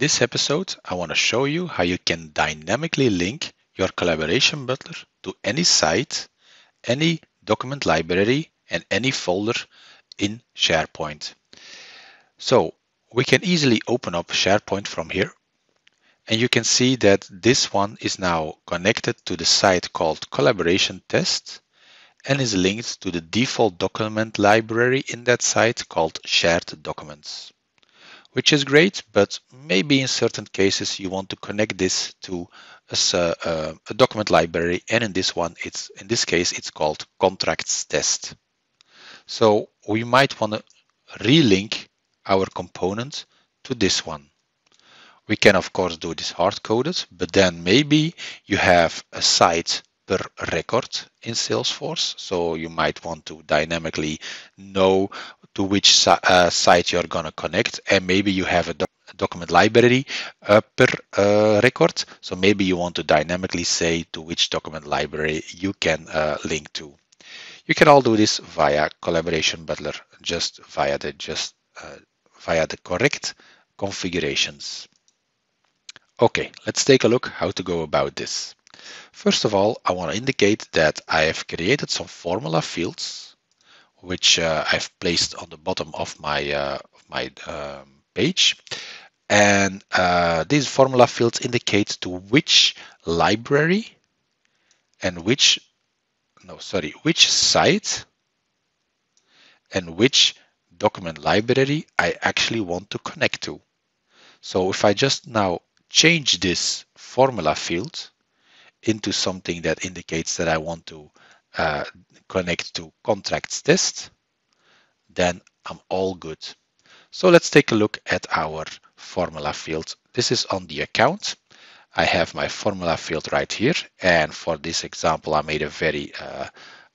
this episode, I want to show you how you can dynamically link your collaboration butler to any site, any document library, and any folder in SharePoint. So we can easily open up SharePoint from here. And you can see that this one is now connected to the site called Collaboration Test and is linked to the default document library in that site called Shared Documents which is great, but maybe in certain cases you want to connect this to a, a, uh, a, document library. And in this one, it's in this case, it's called contracts test. So we might want to relink our component to this one. We can, of course, do this hard-coded, but then maybe you have a site per record in Salesforce. So you might want to dynamically know to which uh, site you're going to connect. And maybe you have a, doc a document library uh, per uh, record. So maybe you want to dynamically say to which document library you can uh, link to. You can all do this via Collaboration Butler, just via the just uh, via the correct configurations. Okay, let's take a look how to go about this. First of all, I want to indicate that I have created some formula fields which uh, I've placed on the bottom of my uh, my um, page. And uh, these formula fields indicate to which library and which, no, sorry, which site and which document library I actually want to connect to. So if I just now change this formula field into something that indicates that I want to uh, connect to contracts test, then I'm all good. So let's take a look at our formula field. This is on the account. I have my formula field right here. And for this example, I made a very, uh,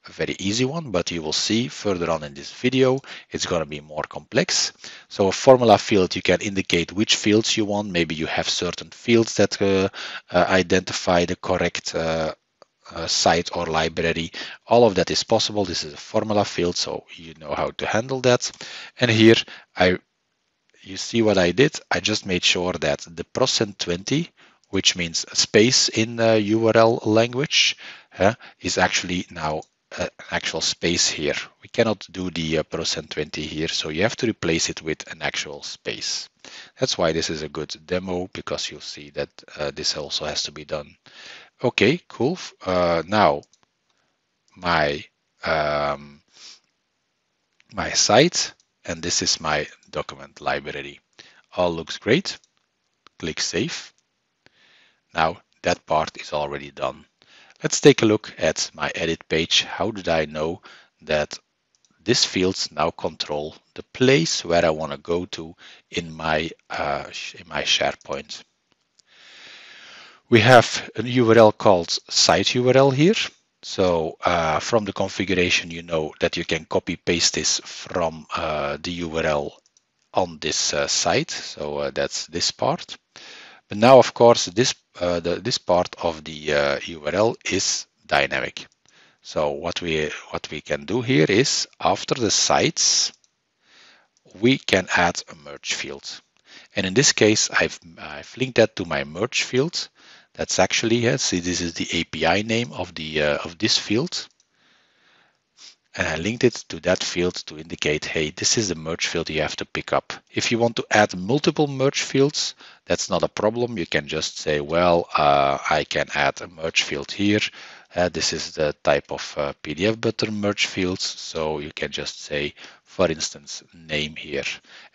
a very easy one, but you will see further on in this video, it's going to be more complex. So a formula field, you can indicate which fields you want. Maybe you have certain fields that uh, uh, identify the correct uh, uh, site or library. All of that is possible. This is a formula field, so you know how to handle that. And here, I, you see what I did? I just made sure that the percent 20, which means space in the URL language, uh, is actually now an actual space here. We cannot do the uh, percent 20 here, so you have to replace it with an actual space. That's why this is a good demo, because you'll see that uh, this also has to be done Okay, cool. Uh, now my um, my site, and this is my document library. All looks great. Click Save. Now that part is already done. Let's take a look at my edit page. How did I know that these fields now control the place where I want to go to in my uh, in my SharePoint? We have a URL called site URL here. So uh, from the configuration, you know that you can copy paste this from uh, the URL on this uh, site. So uh, that's this part. But now, of course, this uh, the, this part of the URL uh, is dynamic. So what we what we can do here is after the sites, we can add a merge field. And in this case, I've, I've linked that to my merge field. That's actually, yeah, see, this is the API name of the uh, of this field. And I linked it to that field to indicate, hey, this is the merge field you have to pick up. If you want to add multiple merge fields, that's not a problem. You can just say, well, uh, I can add a merge field here. Uh, this is the type of uh, PDF Butler merge fields. So you can just say, for instance, name here.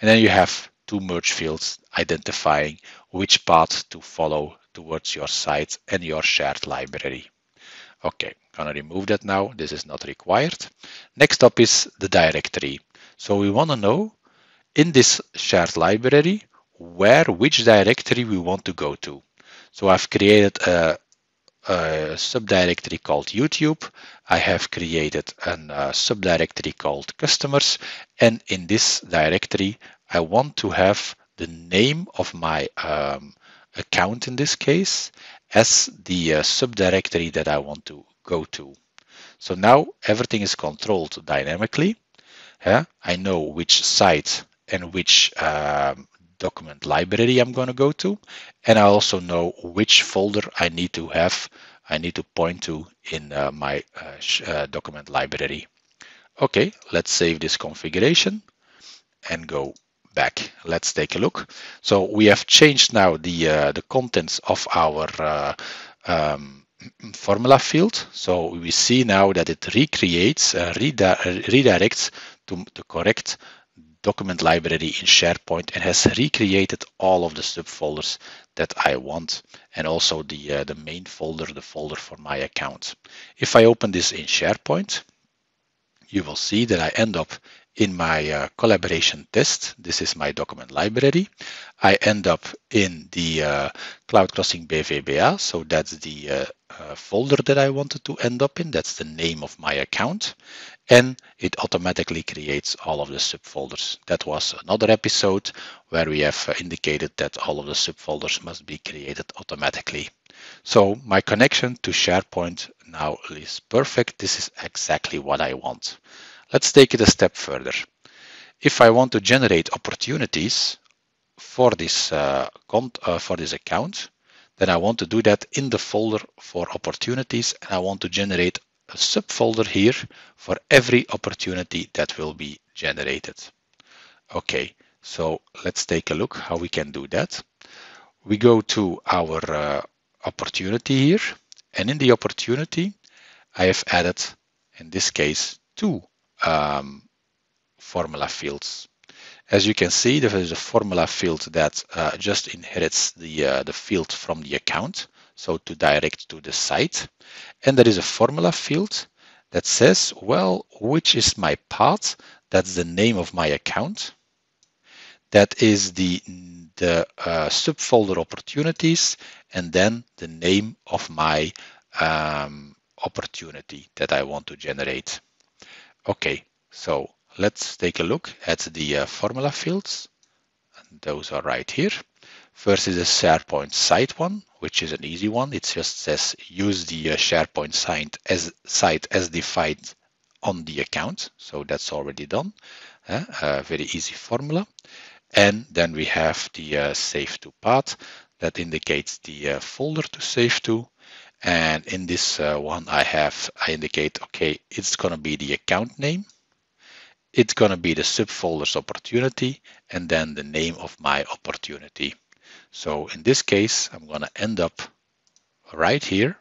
And then you have two merge fields identifying which path to follow towards your site and your shared library. Okay, gonna remove that now. This is not required. Next up is the directory. So we want to know in this shared library where which directory we want to go to. So I've created a, a subdirectory called YouTube. I have created a uh, subdirectory called customers. And in this directory, I want to have the name of my um, account in this case as the uh, subdirectory that I want to go to. So now everything is controlled dynamically. Yeah? I know which site and which um, document library I'm going to go to. And I also know which folder I need to have, I need to point to in uh, my uh, uh, document library. Okay, let's save this configuration and go back. Let's take a look. So we have changed now the uh, the contents of our uh, um, formula field. So we see now that it recreates, uh, redirects to the correct document library in SharePoint and has recreated all of the subfolders that I want and also the, uh, the main folder, the folder for my account. If I open this in SharePoint, you will see that I end up in my uh, collaboration test. This is my document library. I end up in the uh, Cloud Crossing BVBA. So that's the uh, uh, folder that I wanted to end up in. That's the name of my account. And it automatically creates all of the subfolders. That was another episode where we have uh, indicated that all of the subfolders must be created automatically. So my connection to SharePoint now is perfect. This is exactly what I want. Let's take it a step further. If I want to generate opportunities for this uh, uh, for this account, then I want to do that in the folder for opportunities and I want to generate a subfolder here for every opportunity that will be generated. Okay, so let's take a look how we can do that. We go to our uh, opportunity here and in the opportunity I have added in this case two um, formula fields. As you can see, there is a formula field that uh, just inherits the, uh, the field from the account, so to direct to the site. And there is a formula field that says, well, which is my path? That's the name of my account. That is the, the uh, subfolder opportunities, and then the name of my um, opportunity that I want to generate. Okay, so let's take a look at the uh, formula fields. And those are right here. First is a SharePoint site one, which is an easy one. It just says use the uh, SharePoint site as, site as defined on the account. So that's already done. Uh, a very easy formula. And then we have the uh, save to path that indicates the uh, folder to save to. And in this uh, one, I have, I indicate, okay, it's going to be the account name. It's going to be the subfolders opportunity and then the name of my opportunity. So in this case, I'm going to end up right here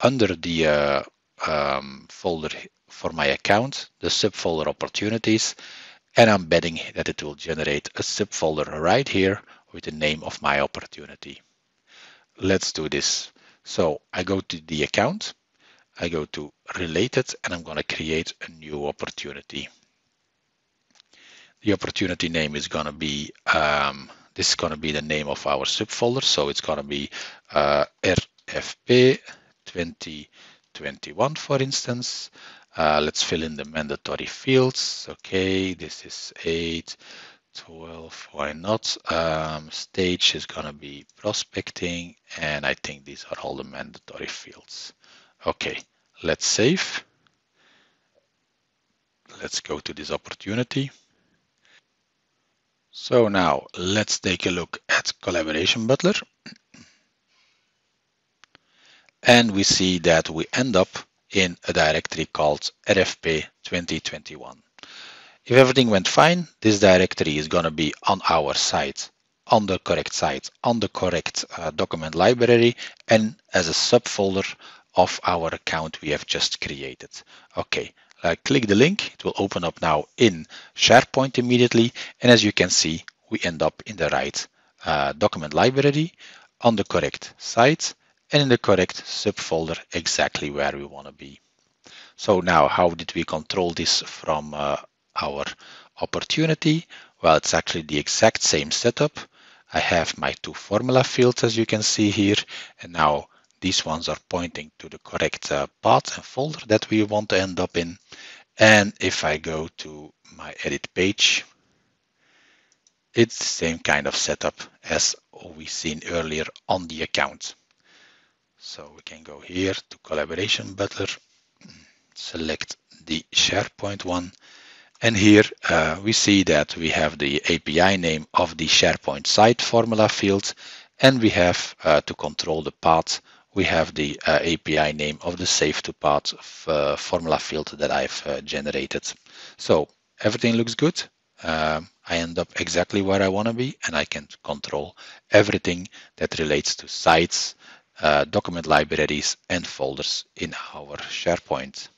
under the uh, um, folder for my account, the subfolder opportunities, and I'm betting that it will generate a subfolder right here with the name of my opportunity. Let's do this. So I go to the account, I go to related, and I'm going to create a new opportunity. The opportunity name is going to be, um, this is going to be the name of our subfolder. So it's going to be uh, RFP 2021, for instance. Uh, let's fill in the mandatory fields. Okay, this is 8, 12, why not? Um, stage is going to be prospecting, and I think these are all the mandatory fields. Okay, let's save. Let's go to this opportunity. So now let's take a look at Collaboration Butler. And we see that we end up in a directory called RFP 2021. If everything went fine, this directory is going to be on our site, on the correct site, on the correct uh, document library, and as a subfolder of our account we have just created. Okay, uh, click the link. It will open up now in SharePoint immediately. And as you can see, we end up in the right uh, document library on the correct site and in the correct subfolder exactly where we want to be. So now how did we control this from uh, our opportunity? Well, it's actually the exact same setup. I have my two formula fields, as you can see here, and now these ones are pointing to the correct uh, path and folder that we want to end up in. And if I go to my edit page, it's the same kind of setup as we seen earlier on the account. So we can go here to collaboration butler, select the SharePoint one, And here uh, we see that we have the API name of the SharePoint site formula field, and we have uh, to control the path, we have the uh, API name of the save to path uh, formula field that I've uh, generated. So everything looks good. Um, I end up exactly where I want to be, and I can control everything that relates to sites, uh, document libraries, and folders in our SharePoint.